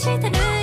してる